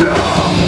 Yeah.